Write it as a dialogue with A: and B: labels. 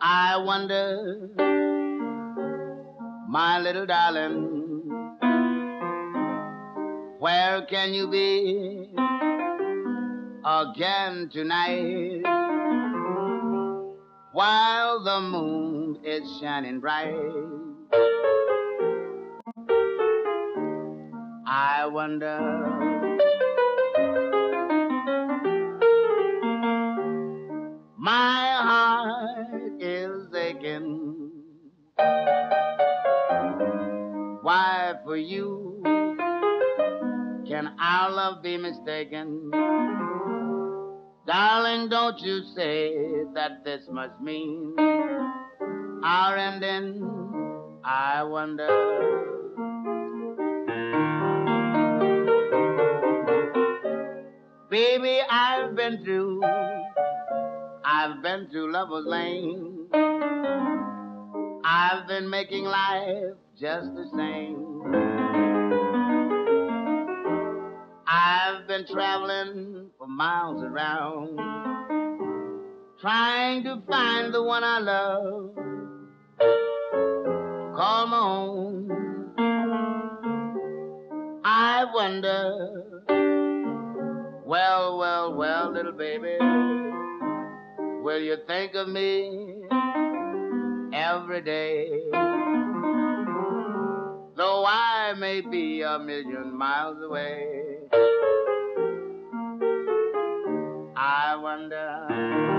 A: I wonder, my little darling, where can you be again tonight? While the moon is shining bright, I wonder. My heart is aching. Why, for you, can our love be mistaken? Darling, don't you say that this must mean our ending. I wonder. Baby, I've been through, I've been through Lover's Lane. I've been making life just the same. I've been traveling for miles around, trying to find the one I love. Call my own. I wonder. Well, well, well, little baby, will you think of me every day? Though I may be a million miles away, I wonder.